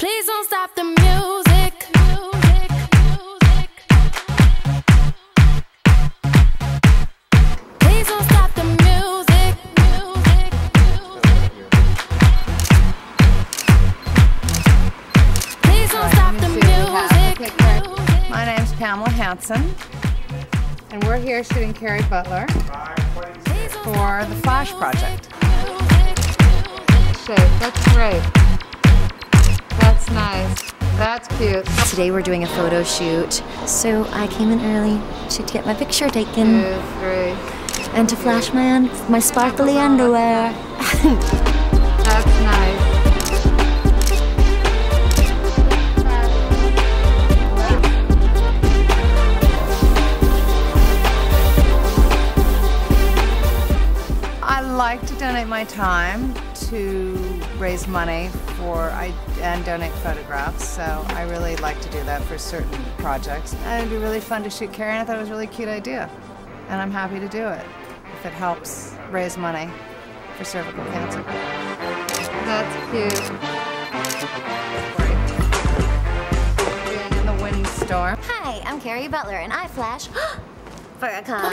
Please don't stop the music. music, music. Please don't stop the music. music, music. Please don't stop the music. My name's Pamela Hanson, and we're here shooting Kerry Butler for the Flash Project. Shape, that's great. That's nice. That's cute. Today we're doing a photo shoot, so I came in early to get my picture taken Two, three. and to flash my my sparkly underwear. like to donate my time to raise money for I and donate photographs. So I really like to do that for certain projects. And it'd be really fun to shoot Kerry, and I thought it was a really cute idea. And I'm happy to do it if it helps raise money for cervical cancer. That's cute. Being in the windstorm. Hi, I'm Kerry Butler, and I flash for a cause.